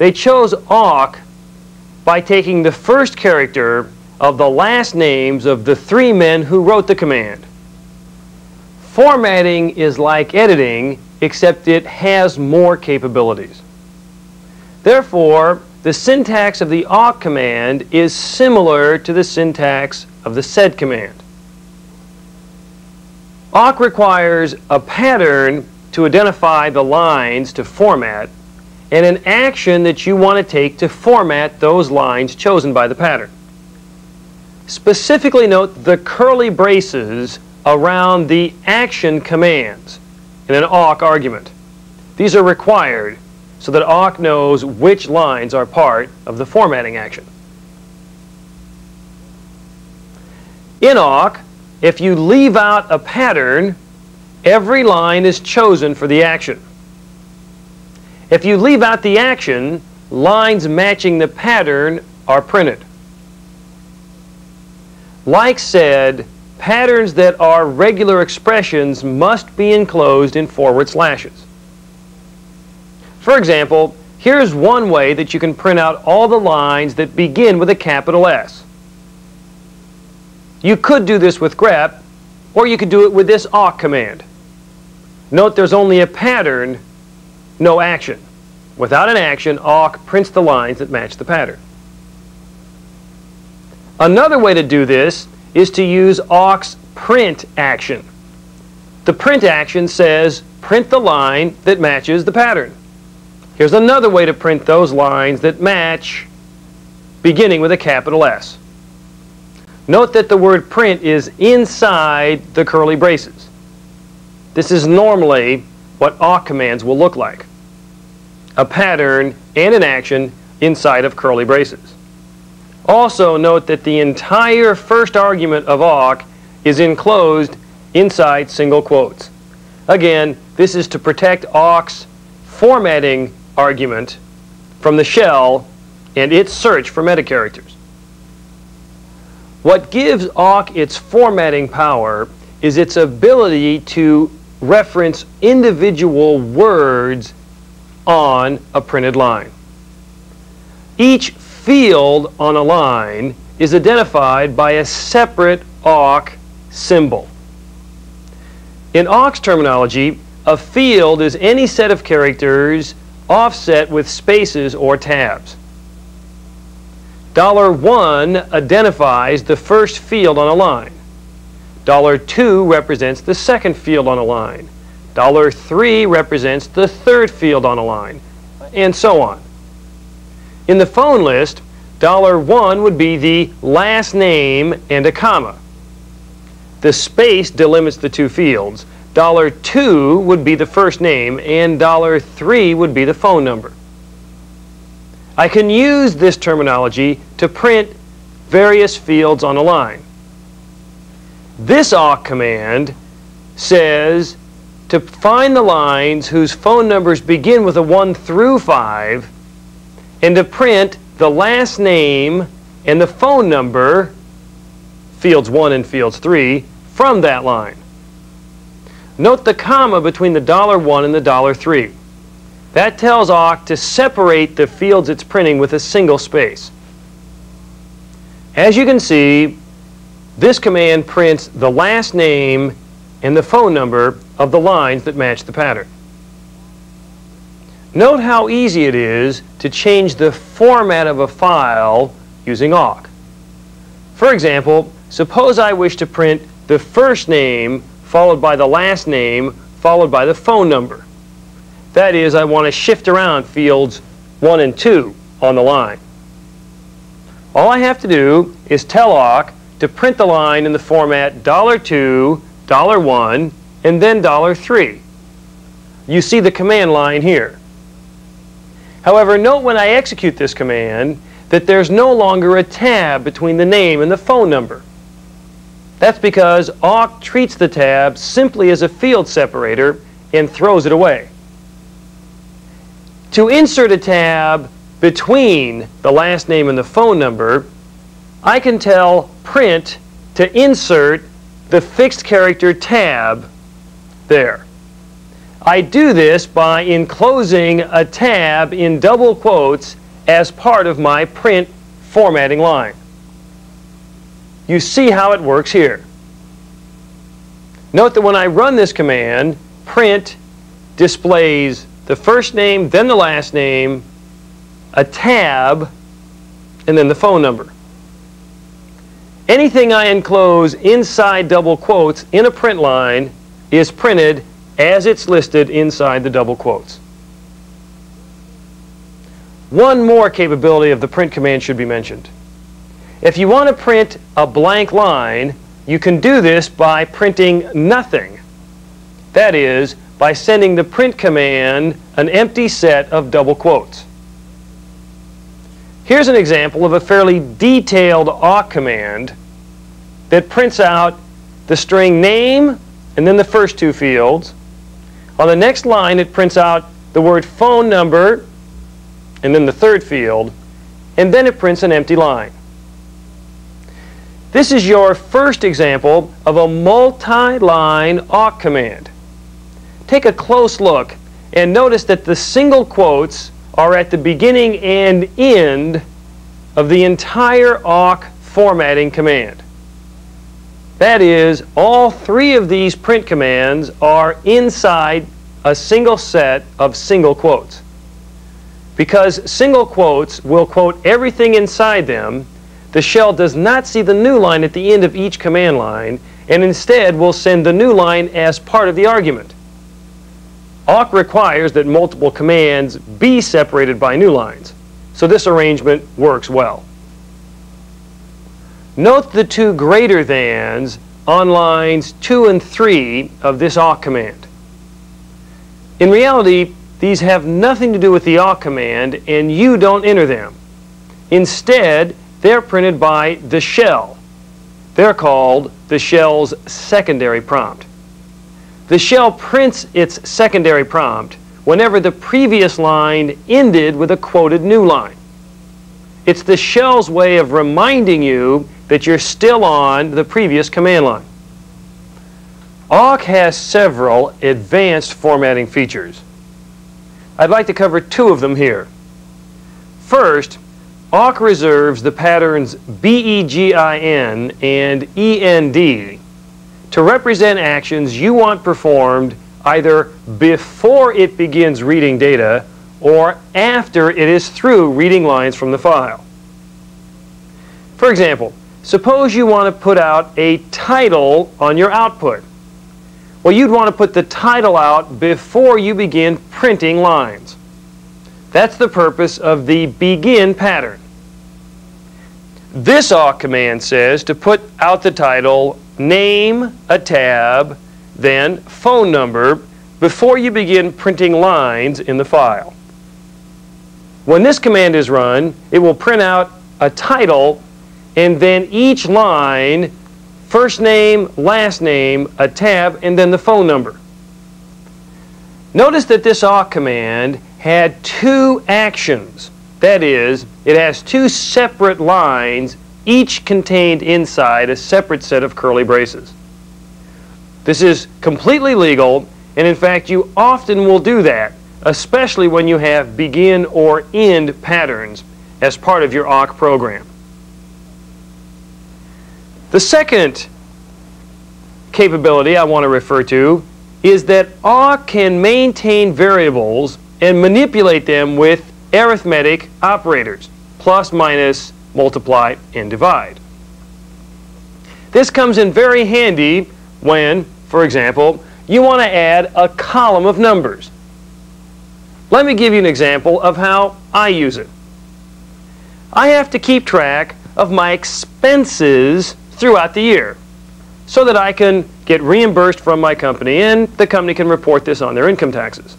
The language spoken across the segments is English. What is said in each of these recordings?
They chose awk by taking the first character of the last names of the three men who wrote the command. Formatting is like editing, except it has more capabilities. Therefore, the syntax of the awk command is similar to the syntax of the sed command. awk requires a pattern to identify the lines to format and an action that you want to take to format those lines chosen by the pattern. Specifically note the curly braces around the action commands in an awk argument. These are required so that awk knows which lines are part of the formatting action. In awk, if you leave out a pattern, every line is chosen for the action. If you leave out the action, lines matching the pattern are printed. Like said, patterns that are regular expressions must be enclosed in forward slashes. For example, here's one way that you can print out all the lines that begin with a capital S. You could do this with grep, or you could do it with this awk command. Note there's only a pattern, no action. Without an action, awk prints the lines that match the pattern. Another way to do this is to use awk's print action. The print action says print the line that matches the pattern. Here's another way to print those lines that match beginning with a capital S. Note that the word print is inside the curly braces. This is normally what awk commands will look like. A pattern and an action inside of curly braces. Also note that the entire first argument of awk is enclosed inside single quotes. Again, this is to protect awk's formatting argument from the shell and its search for metacharacters. What gives awk its formatting power is its ability to reference individual words on a printed line. Each field on a line is identified by a separate awk symbol. In awk's terminology, a field is any set of characters offset with spaces or tabs. Dollar one identifies the first field on a line. Dollar two represents the second field on a line. Dollar three represents the third field on a line, and so on. In the phone list, dollar one would be the last name and a comma. The space delimits the two fields, Dollar two would be the first name, and dollar three would be the phone number. I can use this terminology to print various fields on a line. This awk command says to find the lines whose phone numbers begin with a 1 through 5 and to print the last name and the phone number, fields 1 and fields 3, from that line. Note the comma between the dollar $1 and the dollar $3. That tells awk to separate the fields it's printing with a single space. As you can see, this command prints the last name and the phone number of the lines that match the pattern. Note how easy it is to change the format of a file using awk. For example, suppose I wish to print the first name followed by the last name, followed by the phone number. That is, I want to shift around fields 1 and 2 on the line. All I have to do is tell awk to print the line in the format $2, $1, and then $3. You see the command line here. However, note when I execute this command that there's no longer a tab between the name and the phone number. That's because awk treats the tab simply as a field separator and throws it away. To insert a tab between the last name and the phone number, I can tell print to insert the fixed character tab there. I do this by enclosing a tab in double quotes as part of my print formatting line. You see how it works here. Note that when I run this command, print displays the first name, then the last name, a tab, and then the phone number. Anything I enclose inside double quotes in a print line is printed as it's listed inside the double quotes. One more capability of the print command should be mentioned. If you want to print a blank line, you can do this by printing nothing. That is, by sending the print command an empty set of double quotes. Here's an example of a fairly detailed awk command that prints out the string name and then the first two fields. On the next line, it prints out the word phone number and then the third field, and then it prints an empty line. This is your first example of a multi-line awk command. Take a close look and notice that the single quotes are at the beginning and end of the entire awk formatting command. That is, all three of these print commands are inside a single set of single quotes. Because single quotes will quote everything inside them, the shell does not see the new line at the end of each command line, and instead will send the new line as part of the argument. awk requires that multiple commands be separated by new lines, so this arrangement works well. Note the two greater thans on lines 2 and 3 of this awk command. In reality, these have nothing to do with the awk command, and you don't enter them. Instead, they're printed by the shell. They're called the shell's secondary prompt. The shell prints its secondary prompt whenever the previous line ended with a quoted new line. It's the shell's way of reminding you that you're still on the previous command line. awk has several advanced formatting features. I'd like to cover two of them here. First, awk reserves the patterns BEGIN and END to represent actions you want performed either before it begins reading data or after it is through reading lines from the file. For example, suppose you want to put out a title on your output. Well, you'd want to put the title out before you begin printing lines. That's the purpose of the begin pattern. This awk command says to put out the title, name, a tab, then phone number before you begin printing lines in the file. When this command is run, it will print out a title and then each line first name, last name, a tab, and then the phone number. Notice that this awk command had two actions. That is, it has two separate lines, each contained inside a separate set of curly braces. This is completely legal, and in fact, you often will do that, especially when you have begin or end patterns as part of your awk program. The second capability I want to refer to is that awk can maintain variables and manipulate them with arithmetic operators, plus, minus, multiply, and divide. This comes in very handy when, for example, you want to add a column of numbers. Let me give you an example of how I use it. I have to keep track of my expenses throughout the year so that I can get reimbursed from my company and the company can report this on their income taxes.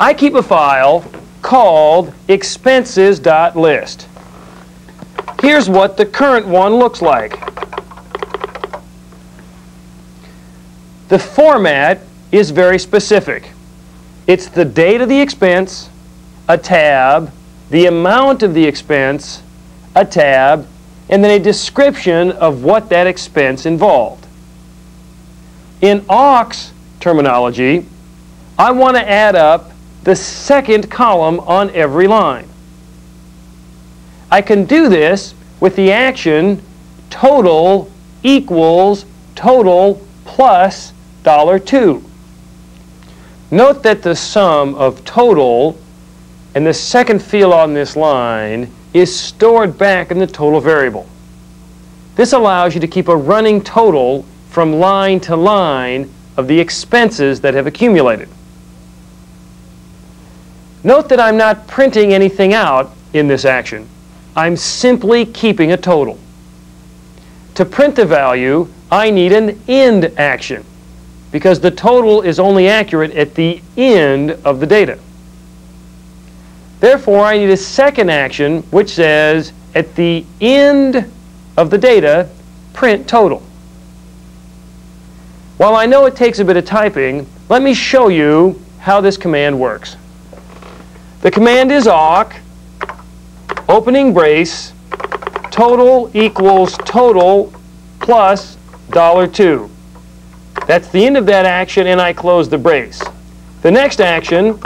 I keep a file called expenses.list. Here's what the current one looks like. The format is very specific. It's the date of the expense, a tab, the amount of the expense, a tab, and then a description of what that expense involved. In awk's terminology, I want to add up the second column on every line. I can do this with the action total equals total plus dollar $2. Note that the sum of total and the second field on this line is stored back in the total variable. This allows you to keep a running total from line to line of the expenses that have accumulated. Note that I'm not printing anything out in this action. I'm simply keeping a total. To print the value, I need an end action because the total is only accurate at the end of the data. Therefore, I need a second action which says at the end of the data, print total. While I know it takes a bit of typing, let me show you how this command works. The command is awk, opening brace, total equals total plus dollar $2. That's the end of that action, and I close the brace. The next action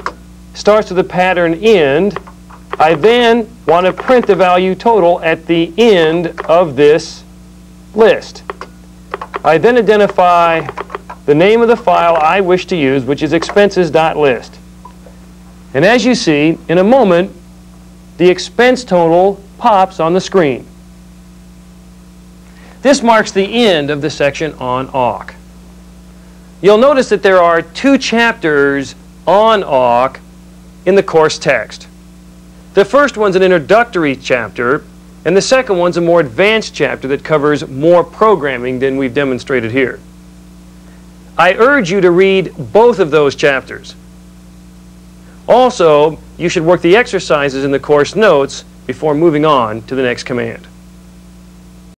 starts with the pattern end. I then want to print the value total at the end of this list. I then identify the name of the file I wish to use, which is expenses.list. And as you see, in a moment, the expense total pops on the screen. This marks the end of the section on awk. You'll notice that there are two chapters on awk in the course text. The first one's an introductory chapter, and the second one's a more advanced chapter that covers more programming than we've demonstrated here. I urge you to read both of those chapters. Also, you should work the exercises in the course notes before moving on to the next command.